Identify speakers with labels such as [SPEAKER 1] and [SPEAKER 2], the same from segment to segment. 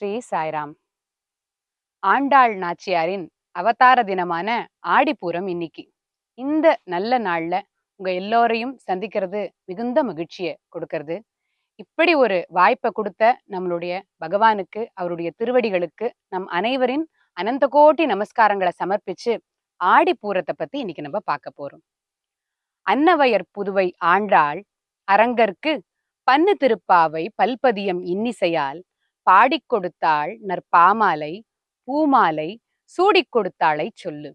[SPEAKER 1] ஸ்ரீ சாய்ராம். ஆண்டாள் நாச்சியாரின் அவதார தினமான ஆடிப்பூரம் இன்னைக்கு. இந்த நல்ல நாள்ல உங்க எல்லோரையும் சந்திக்கிறது மிகுந்த மகிழ்ச்சியை கொடுக்கறது. இப்படி ஒரு வாய்ப்பை கொடுத்த நம்மளுடைய பகவானுக்கு அவருடைய திருவடிகளுக்கு நம் அனைவரின் அனந்த கோட்டி நமஸ்காரங்களை சமர்ப்பிச்சு ஆடிப்பூரத்தை பத்தி இன்னைக்கு நம்ம பார்க்க போறோம். அன்னவயர் புதுவை ஆண்டாள் அரங்கற்கு பன்னு திருப்பாவை பல்பதியம் இன்னிசையால் பாடிக் கொடுத்தாள் நற்பாமாலை பூமாலை சூடிக் கொடுத்தாளை சொல்லு.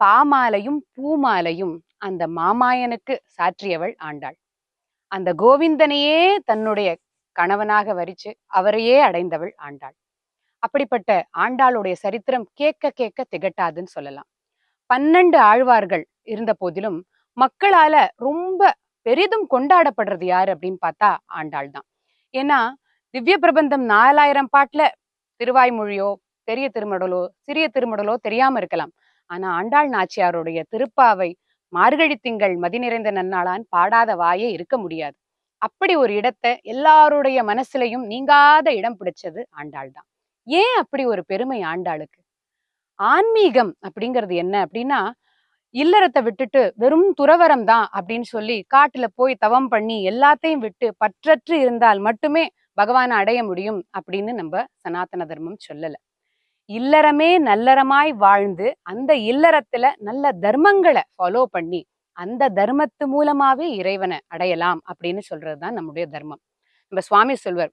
[SPEAKER 1] பாமாலையும் பூமாலையும் அந்த மாமாயனுக்கு சாற்றியவள் ஆண்டாள். அந்த கோவிந்தனையே தன்னுடைய கணவனாக வரிச்சு அவரையே அடைந்தவள் ஆண்டாள். அப்படிப்பட்ட ஆண்டாளுடைய சரித்திரம் கேட்க கேட்க திகட்டாதுன்னு சொல்லலாம். பன்னெண்டு ஆழ்வார்கள் இருந்த போதிலும் மக்களால ரொம்ப பெரிதும் கொண்டாடப்படுறது யாரு அப்படின்னு பார்த்தா ஆண்டாள் தான் ஏன்னா திவ்ய பிரபந்தம் நாலாயிரம் பாட்டுல திருவாய்மொழியோ பெரிய திருமடலோ சிறிய திருமடலோ தெரியாம இருக்கலாம். ஆனா ஆண்டாள் நாச்சியாருடைய திருப்பாவை மார்கழி திங்கள் மதி நிறைந்த நன்னாளான் பாடாத வாயே இருக்க முடியாது. அப்படி ஒரு இடத்தை எல்லாருடைய மனசுலையும் நீங்காத இடம் பிடிச்சது ஆண்டாள் தான். ஏன் அப்படி ஒரு பெருமை ஆண்டாளுக்கு? ஆன்மீகம் அப்படிங்கிறது என்ன அப்படின்னா இல்லறத்தை விட்டுட்டு வெறும் துறவரம் தான் அப்படின்னு சொல்லி காட்டுல போய் தவம் பண்ணி எல்லாத்தையும் விட்டு பற்றற்று இருந்தால் மட்டுமே பகவானை அடைய முடியும் அப்படின்னு நம்ம சனாதன தர்மம் சொல்லலை. இல்லறமே நல்லறமாய் வாழ்ந்து அந்த இல்லறத்துல நல்ல தர்மங்களை ஃபாலோ பண்ணி அந்த தர்மத்து மூலமாவே இறைவனை அடையலாம் அப்படின்னு சொல்றதுதான் நம்முடைய தர்மம். நம்ம சுவாமி சொல்வர்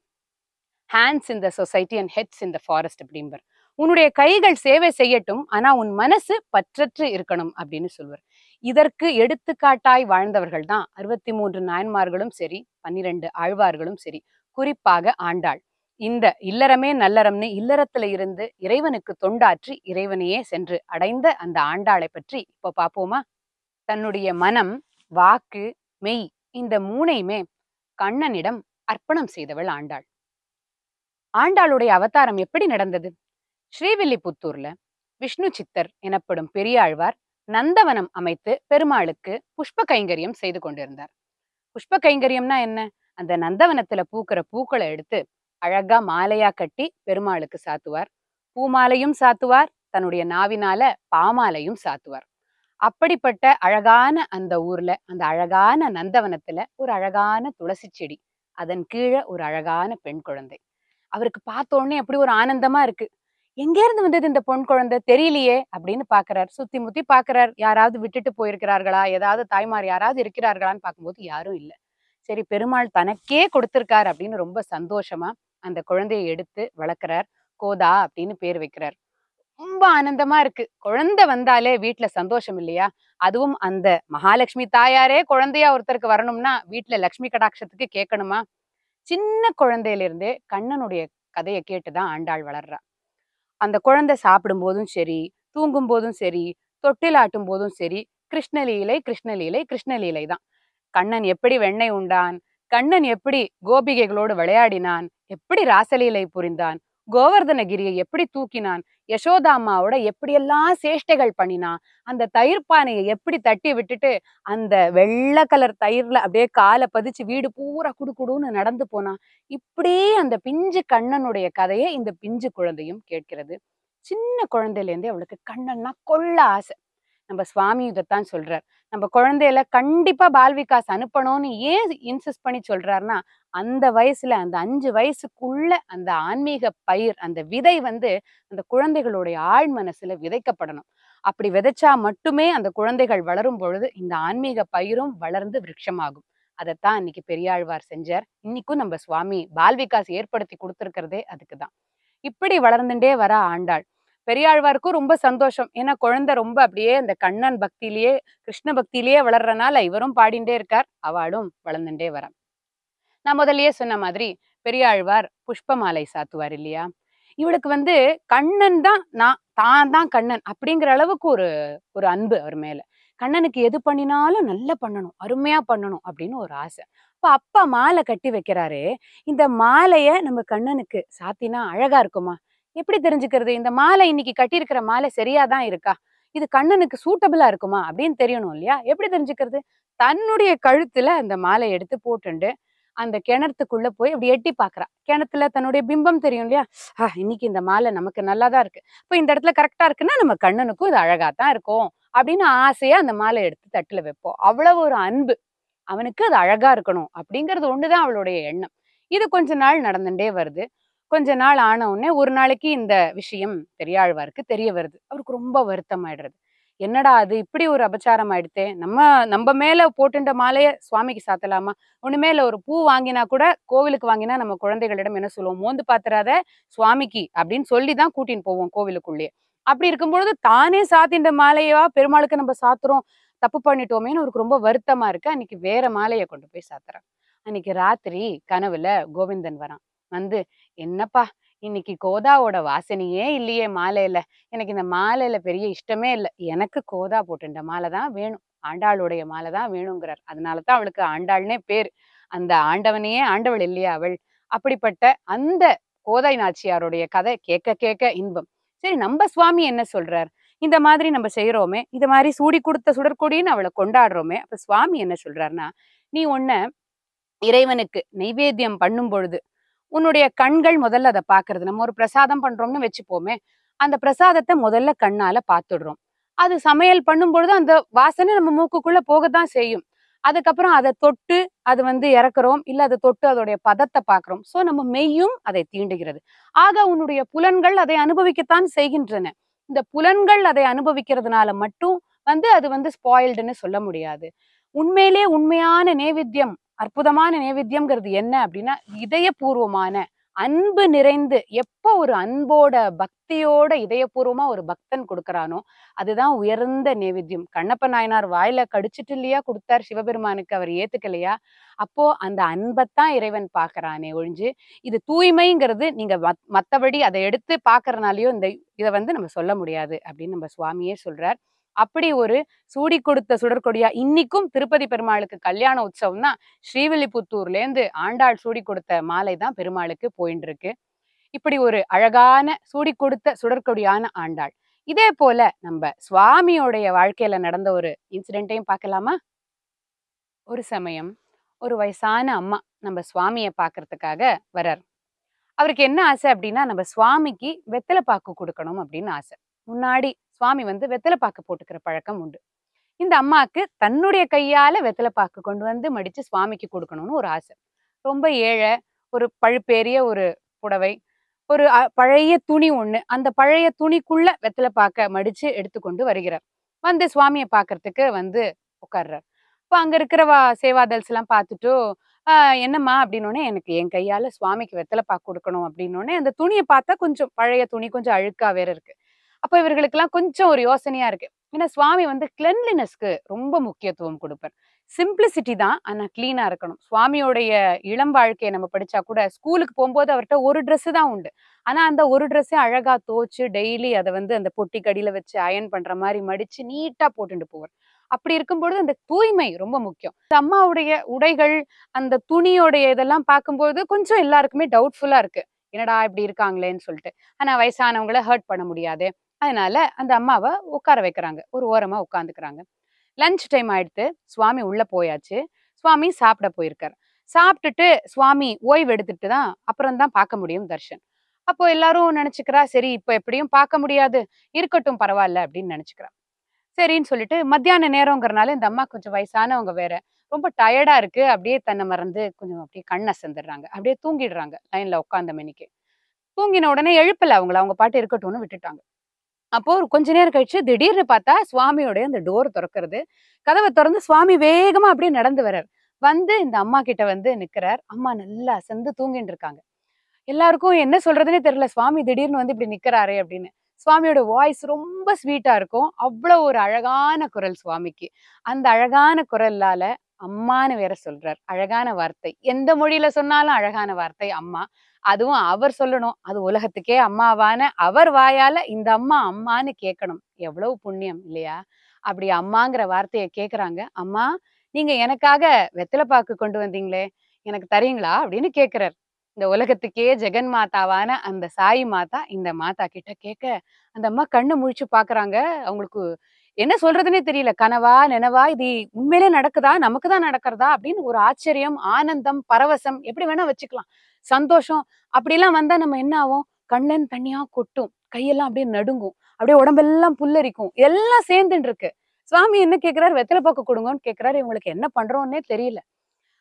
[SPEAKER 1] hands in the society and heads in the forest அப்படிம்பர். உன்னுடைய கைகள் சேவை செய்யட்டும் ஆனா உன் மனசு பற்றற்று இருக்கணும் அப்படின்னு சொல்வர். இதற்கு எடுத்துக்காட்டாய் வாழ்ந்தவர்கள் தான் அறுபத்தி மூன்று நாயன்மார்களும் சரி பன்னிரண்டு ஆழ்வார்களும் சரி குறிப்பாக ஆண்டாள். இந்த இல்லறமே நல்லறம்னு இல்லறத்துல இருந்து இறைவனுக்கு தொண்டாற்றி இறைவனையே சென்று அடைந்த அந்த ஆண்டாளை பற்றி இப்போ பார்ப்போமா தன்னுடைய மனம் வாக்கு மெய் இந்த மூனையுமே கண்ணனிடம் அர்ப்பணம் செய்தவள் ஆண்டாள். ஆண்டாளுடைய அவதாரம் எப்படி நடந்தது? ஸ்ரீவில்லிபுத்தூர்ல விஷ்ணு சித்தர் எனப்படும் பெரியாழ்வார் நந்தவனம் அமைத்து பெருமாளுக்கு புஷ்ப கைங்கரியம் செய்து கொண்டிருந்தார். புஷ்ப கைங்கரியம்னா என்ன? அந்த நந்தவனத்துல பூக்கிற பூக்களை எடுத்து அழகா மாலையா கட்டி பெருமாளுக்கு சாத்துவார். பூமாலையும் சாத்துவார் தன்னுடைய நாவினால பாமாலையும் சாத்துவார். அப்படிப்பட்ட அழகான அந்த ஊர்ல அந்த அழகான நந்தவனத்துல ஒரு அழகான துளசி செடி அதன் கீழே ஒரு அழகான பெண் குழந்தை. அவருக்கு பார்த்த உடனே அப்படி ஒரு ஆனந்தமா இருக்கு. எங்க இருந்து வந்தது இந்த பொன் குழந்தை? தெரியலையே அப்படின்னு பாக்குறார். சுத்தி முத்தி பாக்குறார். யாராவது விட்டுட்டு போயிருக்கிறார்களா? ஏதாவது தாய்மார் யாராவது இருக்கிறார்களான்னு பார்க்கும்போது யாரும் இல்லை. சரி பெருமாள் தனக்கே கொடுத்துருக்கார் அப்படின்னு ரொம்ப சந்தோஷமா அந்த குழந்தையை எடுத்து வளர்க்குறார். கோதா அப்படின்னு பேர் வைக்கிறார். ரொம்ப ஆனந்தமா இருக்கு. குழந்தை வந்தாலே வீட்டுல சந்தோஷம் இல்லையா? அதுவும் அந்த மகாலட்சுமி தாயாரே குழந்தையா ஒருத்தருக்கு வரணும்னா வீட்டுல லக்ஷ்மி கடாட்சத்துக்கு கேட்கணுமா? சின்ன குழந்தையில இருந்தே கண்ணனுடைய கதையை கேட்டுதான் ஆண்டாள் வளர்றா. அந்த குழந்தை சாப்பிடும் போதும் சரி தூங்கும் போதும் சரி தொட்டிலாட்டும் போதும் சரி கிருஷ்ணலீலை கிருஷ்ணலீலை கிருஷ்ணலீலை தான் கண்ணன் எப்படி வெண்ணெய் உண்டான்? கண்ணன் எப்படி கோபிகைகளோடு விளையாடினான்? எப்படி ராசலீலை புரிந்தான்? கோவர்தனகிரியை எப்படி தூக்கினான்? யசோதா அம்மாவோட எப்படியெல்லாம் சேஷ்டைகள் பண்ணினான்? அந்த தயிர் பானையை எப்படி தட்டி விட்டுட்டு அந்த வெள்ளை கலர் தயிர்ல அப்படியே காலை பதிச்சு வீடு பூரா குடு குடுன்னு நடந்து போனான். இப்படியே அந்த பிஞ்சு கண்ணனுடைய கதையை இந்த பிஞ்சு குழந்தையும் கேட்கிறது. சின்ன குழந்தையிலிருந்தே அவளுக்கு கண்ணன்னா கொள்ள ஆசை. நம்ம சுவாமி இதைத்தான் சொல்றார். நம்ம குழந்தையில கண்டிப்பா பால் விகாஸ் அனுப்பணும்னு ஏன் இன்சிஸ்ட் பண்ணி சொல்றாருன்னா அந்த வயசுல அந்த அஞ்சு வயசுக்குள்ள அந்த ஆன்மீக பயிர் அந்த விதை வந்து அந்த குழந்தைகளுடைய ஆழ் மனசுல விதைக்கப்படணும். அப்படி விதைச்சா மட்டுமே அந்த குழந்தைகள் வளரும் பொழுது இந்த ஆன்மீக பயிரும் வளர்ந்து விருட்சமாகும். அதைத்தான் இன்னைக்கு பெரியாழ்வார் செஞ்சார். இன்னைக்கும் நம்ம சுவாமி பால் விகாஸ் ஏற்படுத்தி கொடுத்துருக்கிறதே அதுக்கு தான். இப்படி வளர்ந்துட்டே வர ஆண்டாள் பெரியாழ்வாருக்கும் ரொம்ப சந்தோஷம். ஏன்னா குழந்தை ரொம்ப அப்படியே அந்த கண்ணன் பக்தியிலேயே கிருஷ்ண பக்தியிலேயே வளர்றனால இவரும் பாடிண்டே இருக்கார். அவளும் வளர்ந்துட்டே வர நான் முதல்லயே சொன்ன மாதிரி பெரியாழ்வார் புஷ்பமாலை சாத்துவார் இல்லையா? இவளுக்கு வந்து கண்ணன் தான் நான் தான் தான் கண்ணன் அப்படிங்கிற அளவுக்கு ஒரு ஒரு அன்பு அவர் மேல. கண்ணனுக்கு எது பண்ணினாலும் நல்லா பண்ணணும் அருமையா பண்ணணும் அப்படின்னு ஒரு ஆசை. அப்ப அப்பா மாலை கட்டி வைக்கிறாரு இந்த மாலைய நம்ம கண்ணனுக்கு சாத்தினா அழகா இருக்குமா? எப்படி தெரிஞ்சுக்கிறது? இந்த மாலை இன்னைக்கு கட்டியிருக்கிற மாலை சரியாதான் இருக்கா? இது கண்ணனுக்கு சூட்டபிளா இருக்குமா? அப்படின்னு தெரியணும் இல்லையா? எப்படி தெரிஞ்சுக்கிறது? தன்னுடைய கழுத்துல அந்த மாலை எடுத்து போட்டுண்டு அந்த கிணத்துக்குள்ள போய் அப்படி எட்டி பாக்குறா கிணத்துல தன்னுடைய பிம்பம் தெரியும் இல்லையா? இன்னைக்கு இந்த மாலை நமக்கு நல்லா தான் இருக்கு. இப்போ இந்த இடத்துல கரெக்டா இருக்குன்னா நம்ம கண்ணனுக்கும் இது அழகா தான் இருக்கும் அப்படின்னு ஆசையா அந்த மாலை எடுத்து தட்டுல வைப்போம். அவ்வளவு ஒரு அன்பு. அவனுக்கு அது அழகா இருக்கணும் அப்படிங்கிறது ஒண்ணுதான் அவளுடைய எண்ணம். இது கொஞ்ச நாள் நடந்துட்டே வருது. கொஞ்ச நாள் ஆன உடனே ஒரு நாளைக்கு இந்த விஷயம் பெரியாழ்வாருக்கு தெரிய வருது. அவருக்கு ரொம்ப வருத்தம் ஆயிடுறது என்னடா அது? இப்படி ஒரு அபச்சாரம் ஆயிடுத்தே. நம்ம நம்ம மேல போட்டுண்ட மாலைய சுவாமிக்கு சாத்தலாமா? ஒண்ணுமே இல்ல. ஒரு பூ வாங்கினா கூட கோவிலுக்கு வாங்கினா நம்ம குழந்தைகளிடம் என்ன சொல்லுவோம்? மோந்து பாத்துறாத சுவாமிக்கு அப்படின்னு சொல்லி தான் கூட்டின்னு போவோம் கோவிலுக்குள்ளேயே. அப்படி இருக்கும்பொழுது தானே சாத்தின்ற மாலையவா? பெருமாளுக்கு நம்ம சாத்துறோம். தப்பு பண்ணிட்டோமேன்னு அவருக்கு ரொம்ப வருத்தமா இருக்கு. அன்னைக்கு வேற மாலையை கொண்டு போய் சாத்துறான். அன்னைக்கு ராத்திரி கனவுல கோவிந்தன் வரான். வந்து என்னப்பா இன்னைக்கு கோதாவோட வாசனையே இல்லையே மாலையில. எனக்கு இந்த மாலையில பெரிய இஷ்டமே இல்லை. எனக்கு கோதா போட்டுண்ட மாலை தான் வேணும். ஆண்டாளுடைய மாலை தான் வேணுங்கிறார். அதனால தான் அவளுக்கு ஆண்டாள்னே பேர். அந்த ஆண்டவனையே ஆண்டவள் இல்லையா அவள்? அப்படிப்பட்ட அந்த கோதை நாச்சியாருடைய கதை கேட்க கேட்க இன்பம். சரி நம்ம சுவாமி என்ன சொல்றார்? இந்த மாதிரி நம்ம செய்யறோமே இந்த மாதிரி சூடி கொடுத்த சுடற்கொடின்னு அவளை கொண்டாடுறோமே அப்ப சுவாமி என்ன சொல்றாருன்னா நீ ஒன்ன இறைவனுக்கு நைவேத்தியம் பண்ணும் பொழுது உன்னுடைய கண்கள் முதல்ல அதை பார்க்கறது நம்ம ஒரு பிரசாதம் பண்றோம்னு வச்சுப்போமே அந்த பிரசாதத்தை முதல்ல கண்ணால பார்த்துடுறோம் அது சமையல் பண்ணும் பொழுது அந்த வாசனை நம்ம மூக்குக்குள்ள போகத்தான் செய்யும். அதுக்கப்புறம் அதை தொட்டு அது வந்து இறக்குறோம். இல்ல அதை தொட்டு அதோடைய பதத்தை பார்க்குறோம் சோ நம்ம மெய்யும் அதை தீண்டுகிறது. ஆக உன்னுடைய புலன்கள் அதை அனுபவிக்கத்தான் செய்கின்றன. இந்த புலன்கள் அதை அனுபவிக்கிறதுனால மட்டும் வந்து அது வந்து ஸ்பாயில்டுன்னு சொல்ல முடியாது. உண்மையிலே உண்மையான நேவித்தியம் அற்புதமான நேவித்தியம்ங்கிறது என்ன அப்படின்னா இதயபூர்வமான அன்பு நிறைந்து எப்போ ஒரு அன்போட பக்தியோட இதயபூர்வமா ஒரு பக்தன் கொடுக்கறானோ அதுதான் உயர்ந்த நைவேத்தியம். கண்ணப்ப நாயனார் வாயில கடிச்சிட்டு இல்லையா கொடுத்தார் சிவபெருமானுக்கு அவர் ஏத்துக்கலையா? அப்போ அந்த அன்பைத்தான் இறைவன் பார்க்கறானே ஒழிஞ்சு இது தூய்மைங்கிறது நீங்க மத்- மத்தபடி அதை எடுத்து பார்க்கறனாலயோ இந்த இதை வந்து நம்ம சொல்ல முடியாது அப்படின்னு நம்ம சுவாமியே சொல்றார். அப்படி ஒரு சூடி கொடுத்த சுடற்கொடியா இன்னைக்கும் திருப்பதி பெருமாளுக்கு கல்யாண உற்சவம் தான் ஸ்ரீவில்லிபுத்தூர்லேருந்து ஆண்டாள் சூடி கொடுத்த மாலை தான் பெருமாளுக்கு போயின்னு இருக்கு இப்படி ஒரு அழகான சூடி கொடுத்த சுடற்கொடியான ஆண்டாள். இதே போல நம்ம சுவாமியோடைய வாழ்க்கையில நடந்த ஒரு இன்சிடென்ட்டையும் பார்க்கலாமா? ஒரு சமயம் ஒரு வயசான அம்மா நம்ம சுவாமியை பார்க்கறதுக்காக வரார் அவருக்கு என்ன ஆசை அப்படின்னா நம்ம சுவாமிக்கு வெத்தலை பாக்கு கொடுக்கணும் அப்படின்னு ஆசை. முன்னாடி சுவாமி வந்து வெத்தலை பாக்கு போட்டுக்கிற பழக்கம் உண்டு. இந்த அம்மாவுக்கு தன்னுடைய கையால வெத்தலை பாக்கு கொண்டு வந்து மடிச்சு சுவாமிக்கு கொடுக்கணும்னு ஒரு ஆசை. ரொம்ப ஏழை ஒரு பழுப்பேரிய ஒரு புடவை ஒரு பழைய துணி ஒண்ணு அந்த பழைய துணிக்குள்ள வெத்தலை பாக்க மடிச்சு எடுத்துக்கொண்டு வருகிறார். வந்து சுவாமியை பார்க்கறதுக்கு வந்து உட்கார்றார். இப்போ அங்க இருக்கிற வா சேவாதல்ஸ் எல்லாம் பார்த்துட்டு என்னம்மா? அப்படின்னோடனே எனக்கு என் கையால சுவாமிக்கு வெத்தலை பாக்கு கொடுக்கணும். அப்படின்னோடனே அந்த துணியை பார்த்தா கொஞ்சம் பழைய துணி கொஞ்சம் அழுக்கா வேற இருக்கு. அப்போ இவர்களுக்கெல்லாம் கொஞ்சம் ஒரு யோசனையா இருக்கு. ஏன்னா சுவாமி வந்து கிளென்லினஸ்க்கு ரொம்ப முக்கியத்துவம் கொடுப்பார். சிம்பிளிசிட்டி தான் ஆனால் கிளீனாக இருக்கணும். சுவாமியோடைய இளம் வாழ்க்கையை நம்ம படித்தா கூட ஸ்கூலுக்கு போகும்போது அவர்கிட்ட ஒரு ட்ரெஸ்ஸு தான் உண்டு. ஆனால் அந்த ஒரு ட்ரெஸ்ஸே அழகாக தோச்சு டெய்லி அதை வந்து அந்த பொட்டி கடியில் வச்சு அயன் பண்ணுற மாதிரி மடித்து நீட்டாக போட்டுட்டு போவார். அப்படி இருக்கும்பொழுது அந்த தூய்மை ரொம்ப முக்கியம். அம்மாவுடைய உடைகள் அந்த துணியோடைய இதெல்லாம் பார்க்கும்போது கொஞ்சம் எல்லாருக்குமே டவுட்ஃபுல்லாக இருக்குது என்னடா இப்படி இருக்காங்களேன்னு சொல்லிட்டு. ஆனால் வயசானவங்கள ஹர்ட் பண்ண முடியாது. அதனால அந்த அம்மாவை உட்கார வைக்கிறாங்க. ஒரு ஓரமா உட்காந்துக்கிறாங்க. லஞ்ச் டைம் ஆயிடுத்து. சுவாமி உள்ள போயாச்சு. சுவாமி சாப்பிட போயிருக்காரு. சாப்பிட்டுட்டு சுவாமி ஓய்வு எடுத்துட்டு தான் அப்புறம் தான் பார்க்க முடியும் தர்ஷன். அப்போ எல்லாரும் நினச்சிக்கிறா சரி இப்ப எப்படியும் பார்க்க முடியாது. இருக்கட்டும் பரவாயில்ல அப்படின்னு நினைச்சுக்கிறா. சரின்னு சொல்லிட்டு மத்தியான நேரங்கிறனால இந்த அம்மா கொஞ்சம் வயசானவங்க வேற. ரொம்ப டயர்டா இருக்கு. அப்படியே தன்னை மறந்து கொஞ்சம் அப்படியே கண்ணை செந்துடுறாங்க அப்படியே தூங்கிடுறாங்க லைன்ல உட்காந்த மணிக்கு. தூங்கின உடனே எழுப்பல அவங்கள. அவங்க பாட்டு இருக்கட்டும்னு விட்டுட்டாங்க. அப்போ ஒரு கொஞ்ச நேரம் கழிச்சு திடீர்னு பார்த்தா சுவாமியோடைய அந்த டோர் திறக்கிறது. கதவை திறந்து சுவாமி வேகமா அப்படியே நடந்து வர்றார். வந்து இந்த அம்மா கிட்ட வந்து நிக்கிறார். அம்மா நல்லா அசந்து தூங்கிட்டு இருக்காங்க. எல்லாருக்கும் என்ன சொல்றதுன்னே தெரியல. சுவாமி திடீர்னு வந்து இப்படி நிக்கிறாரே அப்படின்னு. சுவாமியோட வாய்ஸ் ரொம்ப ஸ்வீட்டா இருக்கும். அவ்வளவு ஒரு அழகான குரல் சுவாமிக்கு. அந்த அழகான குரல்லால அம்மான்னு வேற சொல்றார். அழகான வார்த்தை. எந்த மொழியில சொன்னாலும் அழகான வார்த்தை அம்மா. அதுவும் அவர் சொல்லணும். அது உலகத்துக்கே அம்மாவான அவர் வாயால இந்த அம்மா அம்மான்னு கேட்கணும். எவ்வளவு புண்ணியம் இல்லையா? அப்படி அம்மாங்கிற வார்த்தையை கேக்குறாங்க அம்மா நீங்க எனக்காக வெத்தலை பாக்கு கொண்டு வந்தீங்களே எனக்கு தரீங்களா? அப்படின்னு கேட்கிறார். இந்த உலகத்துக்கே ஜெகன் மாதாவான அந்த சாய் மாதா இந்த மாதா கிட்ட கேட்க அந்த அம்மா கண்ணு முழிச்சு பாக்குறாங்க. அவங்களுக்கு என்ன சொல்றதுன்னே தெரியல. கனவா நினவா இது உண்மையிலே நடக்குதா? நமக்கு தான் நடக்கிறதா? அப்படின்னு ஒரு ஆச்சரியம் ஆனந்தம் பரவசம் எப்படி வேணா வச்சுக்கலாம். சந்தோஷம். அப்படிலாம் வந்தா நம்ம என்ன ஆகும் கண்ணன் தனியா கொட்டும். கையெல்லாம் அப்படியே நடுங்கும். அப்படியே உடம்பெல்லாம் புல்லரிக்கும். எல்லாம் சேர்ந்துட்டு இருக்கு சுவாமி என்ன கேட்கிறாரு வெத்தலை பார்க்க கொடுங்கன்னு கேட்கிறாரு இவங்களுக்கு என்ன பண்றோம்னே தெரியல.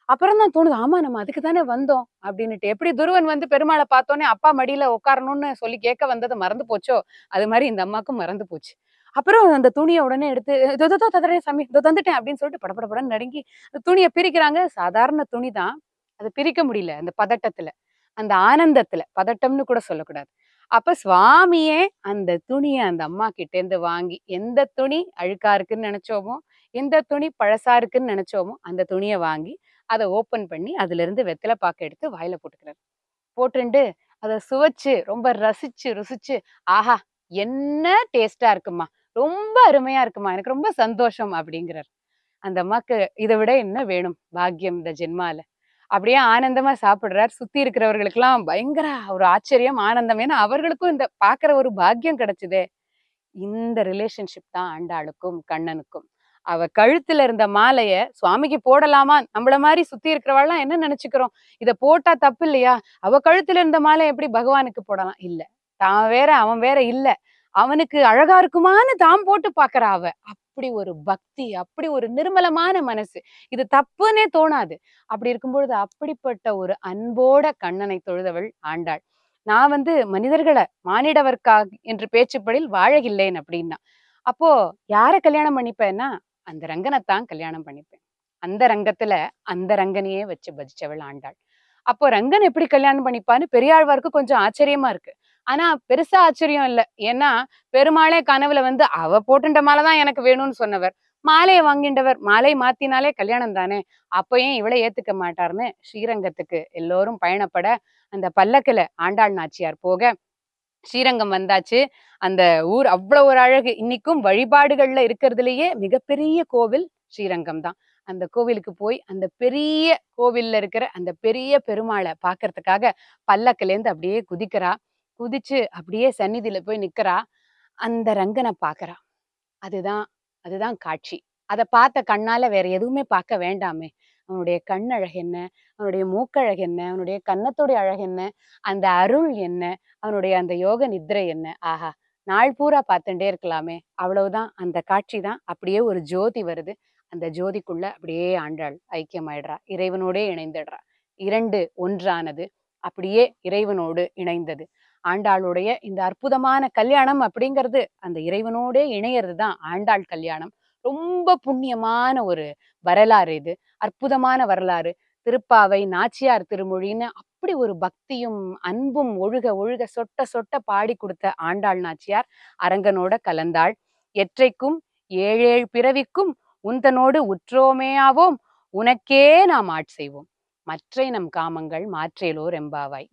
[SPEAKER 1] அப்புறம் தான் தோணுது ஆமா நம்ம அதுக்கு தானே வந்தோம் அப்படின்னுட்டு. எப்படி துருவன் வந்து பெருமாளை பார்த்தோன்னே அப்பா மடியில உட்காரணும்னு சொல்லி கேட்க வந்தது மறந்து போச்சோ? அது மாதிரி இந்த அம்மாக்கும் மறந்து போச்சு. அப்புறம் அந்த துணியை உடனே எடுத்து "இதோ, ததறே சாமி. இதோ தந்துட்டேன் அப்படின்னு சொல்லிட்டு படப்படப்படன்னு நடுங்கி அந்த துணியை பிரிக்கிறாங்க. சாதாரண துணி தான். அதை பிரிக்க முடியல அந்த பதட்டத்துல. அந்த ஆனந்தத்துல. பதட்டம்னு கூட சொல்லக்கூடாது. அப்ப சுவாமியே அந்த துணியை அந்த அம்மா கிட்ட இருந்து வாங்கி எந்த துணி அழுக்கா இருக்குன்னு நினைச்சோமோ எந்த துணி பழசா இருக்குன்னு நினைச்சோமோ அந்த துணியை வாங்கி அதை ஓப்பன் பண்ணி அதுல இருந்து வெத்தலை பாக்க எடுத்து வாயில போட்டுக்கிறாரு. போட்டுண்டு அதை சுவைச்சு ரொம்ப ரசிச்சு ருசிச்சு ஆஹா என்ன டேஸ்டா இருக்குமா? ரொம்ப அருமையா இருக்குமா? எனக்கு ரொம்ப சந்தோஷம் அப்படிங்கிறார். அந்த அம்மாக்கு இதை விட என்ன வேணும்? பாக்கியம் இந்த ஜென்மால. அப்படியே ஆனந்தமா சாப்பிடுறார். சுத்தி இருக்கிறவர்களுக்கெல்லாம் பயங்கர ஒரு ஆச்சரியம் ஆனந்தம். ஏன்னா அவர்களுக்கும் இந்த பாக்குற ஒரு பாக்கியம் கிடைச்சதே. இந்த ரிலேஷன்ஷிப் தான் ஆண்டாளுக்கும் கண்ணனுக்கும். அவ கழுத்துல இருந்த மாலைய சுவாமிக்கு போடலாமா? நம்மள மாதிரி சுத்தி இருக்கிறவள்லாம் என்ன நினைச்சுக்கிறோம்? இத போட்டா தப்பு இல்லையா? அவ கழுத்துல இருந்த மாலை எப்படி பகவானுக்கு போடலாம்? இல்ல. தான் வேற அவன் வேற இல்ல. அவனுக்கு அழகா இருக்குமான்னு தாம் போட்டு பாக்குறா அவ. அப்படி ஒரு பக்தி அப்படி ஒரு நிர்மலமான மனசு. இது தப்புன்னே தோணாது. அப்படி இருக்கும்பொழுது அப்படிப்பட்ட ஒரு அன்போட கண்ணனை தொழுதவள் ஆண்டாள். நான் வந்து மனிதர்களை மானிடவர்க்கா என்று பேச்சுப்படில் வாழகில்லேன் அப்படின்னா அப்போ யாரை கல்யாணம் பண்ணிப்பேன்னா அந்த ரங்கனைத்தான் கல்யாணம் பண்ணிப்பேன். அந்த ரங்கத்துல அந்த ரங்கனையே வச்சு பஜிச்சவள் ஆண்டாள். அப்போ ரங்கன் எப்படி கல்யாணம் பண்ணிப்பான்னு பெரியாழ்வாருக்கு கொஞ்சம் ஆச்சரியமா இருக்கு. ஆனா பெருசா ஆச்சரியம் இல்லை. ஏன்னா பெருமாளே கனவுல வந்து அவ போட்டுட்ட மாலை தான் எனக்கு வேணும்னு சொன்னவர். மாலையை வாங்கின்றவர் மாலை மாத்தினாலே கல்யாணம் தானே. அப்ப ஏன் இவளை ஏத்துக்க மாட்டார்னு? ஸ்ரீரங்கத்துக்கு எல்லோரும் பயணப்பட அந்த பல்லக்கில ஆண்டாள் நாச்சியார் போக ஸ்ரீரங்கம் வந்தாச்சு. அந்த ஊர் அவ்வளவு ஒரு அழகு. இன்னைக்கும் வழிபாடுகள்ல இருக்கிறதுலயே மிகப்பெரிய கோவில் ஸ்ரீரங்கம் தான். அந்த கோவிலுக்கு போய் அந்த பெரிய கோவில்ல இருக்கிற அந்த பெரிய பெருமாளை பார்க்கறதுக்காக பல்லக்கிலேருந்து அப்படியே குதிக்கிறா. குதிச்சு அப்படியே சந்நிதியில போய் நிக்கிறா. அந்த ரங்கனை பார்க்குறா அதுதான் அதுதான் காட்சி. அதை பார்த்த கண்ணால வேற எதுவுமே பார்க்க வேண்டாமே. அவனுடைய கண்ணழகு என்ன? அவனுடைய மூக்கழகு என்ன? அவனுடைய கன்னத்துடைய அழகு என்ன? அந்த அருள் என்ன? அவனுடைய அந்த யோக நித்ரை என்ன? ஆஹா நாள் பூரா பார்த்துட்டே இருக்கலாமே. அவ்வளவுதான். அந்த காட்சி தான். அப்படியே ஒரு ஜோதி வருது. அந்த ஜோதிக்குள்ள அப்படியே ஆண்டாள் ஐக்கியமாயிடுறா. இறைவனோடே இணைந்துடுறா. இரண்டு ஒன்றானது. அப்படியே இறைவனோடு இணைந்தது. ஆண்டாளுடைய இந்த அற்புதமான கல்யாணம் அப்படிங்கிறது அந்த இறைவனோடே இணையிறது தான் ஆண்டாள் கல்யாணம். ரொம்ப புண்ணியமான ஒரு வரலாறு இது. அற்புதமான வரலாறு. திருப்பாவை நாச்சியார் திருமொழின்னு அப்படி ஒரு பக்தியும் அன்பும் ஒழுக ஒழுக சொட்ட சொட்ட பாடி கொடுத்த ஆண்டாள் நாச்சியார் அரங்கனோட கலந்தாள். எற்றைக்கும் ஏழேழு பிறவிக்கும் உந்தனோடு உற்றோமேயாவோம். உனக்கே நாம் ஆட் செய்வோம் மற்றை நம் காமங்கள் மாற்றேலோர் எம்பாவாய்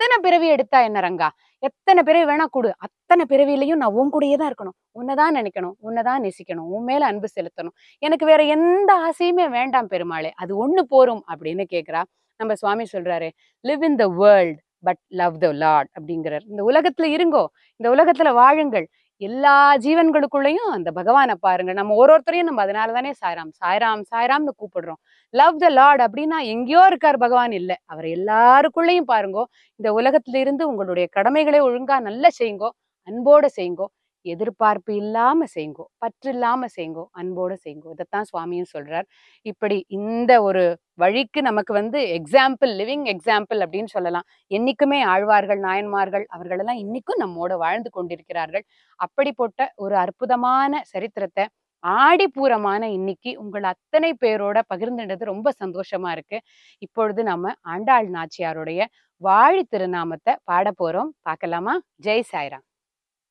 [SPEAKER 1] எத்தனை பிறவி எடுத்தா என்ன ரங்கா? எத்தனை பிறவி வேணா கொடு. அத்தனை பிறவிலையும் நான் உன் கூடயே தான் இருக்கணும். உன்னதான் நினைக்கணும். உன்னதான் நேசிக்கணும். உன் மேல அன்பு செலுத்தணும். எனக்கு வேற எந்த ஆசையுமே வேண்டாம் பெருமாளே. அது ஒண்ணு போரும் அப்படின்னு கேக்குறா. நம்ம சுவாமி சொல்றாரு live in the world but love the Lord அப்படிங்கிறார். இந்த உலகத்துல இருங்கோ. இந்த உலகத்துல வாழுங்கள். எல்லா ஜீவன்களுக்குள்ளேயும் அந்த பகவானை பாருங்க நம்ம ஒரு ஒருத்தரையும் நம்ம அதனால தானே சாய்ராம் சாய்ராம் சாய்ராம்னு கூப்பிடுறோம். லவ் த லார்ட் அப்படின்னா எங்கேயோ இருக்கார் பகவான் இல்லை. அவர் எல்லாருக்குள்ளேயும் பாருங்கோ இந்த உலகத்துல இருந்து உங்களுடைய கடமைகளை ஒழுங்கா நல்லா செய்யுங்கோ அன்போட செய்யுங்கோ எதிர்பார்ப்பு இல்லாம செய்யுங்கோ பற்று இல்லாம செய்யுங்கோ அன்போட செய்யுங்கோ. இதைத்தான் சுவாமியும் சொல்றார். இப்படி இந்த ஒரு வழிக்கு நமக்கு வந்து எக்ஸாம்பிள் லிவிங் எக்ஸாம்பிள் அப்படின்னு சொல்லலாம். என்னைக்குமே ஆழ்வார்கள் நாயன்மார்கள் அவர்களெல்லாம் இன்னைக்கும் நம்மோட வாழ்ந்து கொண்டிருக்கிறார்கள். அப்படிப்பட்ட ஒரு அற்புதமான சரித்திரத்தை ஆடிப்பூரமான இன்னைக்கு உங்கள் அத்தனை பேரோட பகிர்ந்துட்டது ரொம்ப சந்தோஷமா இருக்கு. இப்பொழுது நம்ம ஆண்டாள் நாச்சியாருடைய வாழி திருநாமத்தை பாட போறோம். பார்க்கலாமா? ஜெய் சாய்ராம்.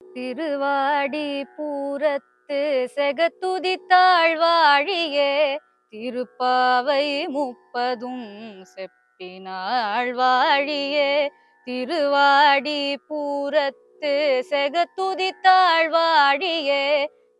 [SPEAKER 2] திருவாடி பூரத்து செகத்துதித்தாள் வாழியே திருப்பாவை முப்பதும் செப்பினாள் வாழியே திருவாடி பூரத்து செகத்துதித்தாள் வாழியே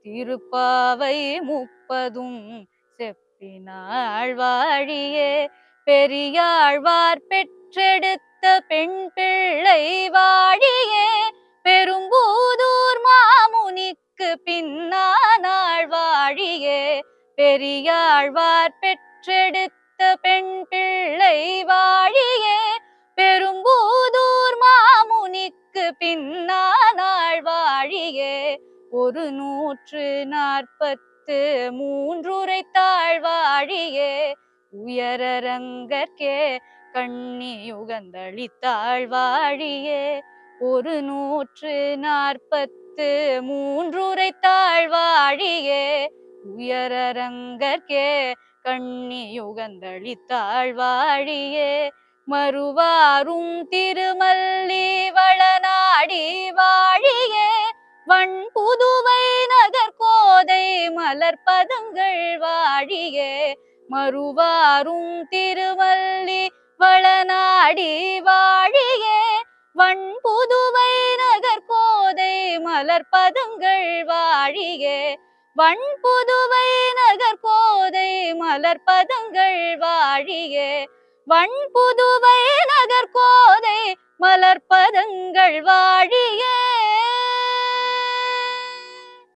[SPEAKER 2] திருப்பாவை முப்பதும் செப்பினாள் வாழியே. பெரியாழ்வார் பெற்றெடுத்த பெண் பிள்ளை வாழியே. பெரும்பூதூர் மாமுனிக்கு பின்னானாள் வாழியே. பெரியாழ்வார் பெற்றெடுத்த பெண் பிள்ளை வாழியே. பெரும்பூதூர் மாமுனிக்கு பின்னானாள் வாழியே. ஒரு நூற்று நாற்பத்து மூன்றுரைத்தாள் தாழ்வாழியே உயரரங்கற்கே கண்ணியுகந்தளித்தாள் வாழியே ஒரு நூற்று நாற்பத்து மூன்றுரைத்தாள் தாழ்வாழியே உயரரங்கற்கே கண்ணியுகந்தளித்தாள் வாழியே மறுவாரும் திருமல்லி வளநாடி வாழியே வண் புதுவை நகர் கோதை மலர்பதங்கள் வாழியே மறுவாரும் திருவள்ளி வளநாடி வாழியே. வண் புதுவை நகர் கோதை மலர்பதங்கள் வாழியே வண் புதுவை நகர் கோதை மலர்பதங்கள் வாழியே. வண் புதுவை நகர் கோதை மலர்பதங்கள் வாழியே.